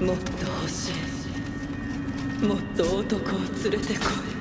もっと欲しい。もっと男を連れてこい。